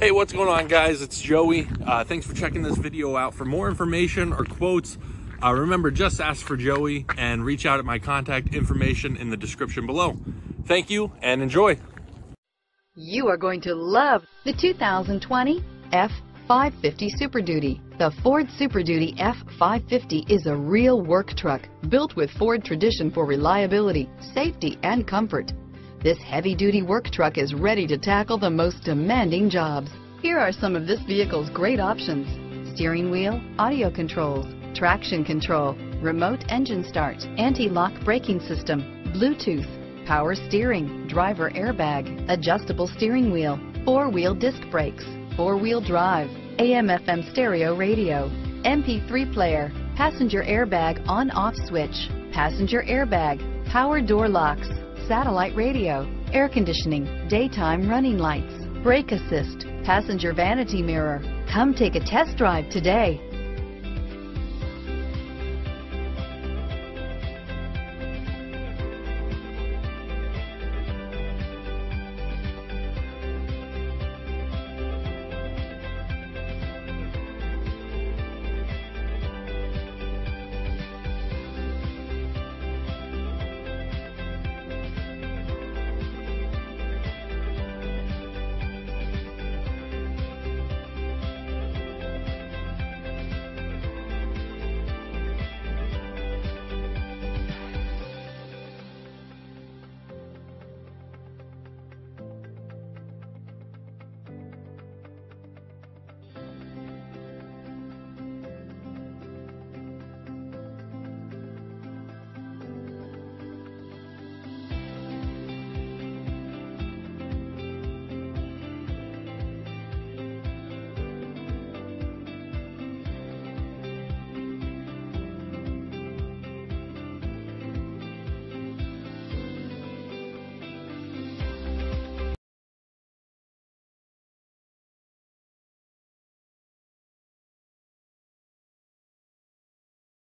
Hey, what's going on guys? It's Joey. Uh, thanks for checking this video out. For more information or quotes, uh, remember just ask for Joey and reach out at my contact information in the description below. Thank you and enjoy. You are going to love the 2020 F550 Super Duty. The Ford Super Duty F550 is a real work truck built with Ford tradition for reliability, safety, and comfort. This heavy-duty work truck is ready to tackle the most demanding jobs. Here are some of this vehicle's great options. Steering wheel, audio controls, traction control, remote engine start, anti-lock braking system, Bluetooth, power steering, driver airbag, adjustable steering wheel, four-wheel disc brakes, four-wheel drive, AM-FM stereo radio, MP3 player, passenger airbag on-off switch, passenger airbag, power door locks, satellite radio, air conditioning, daytime running lights, brake assist, passenger vanity mirror. Come take a test drive today.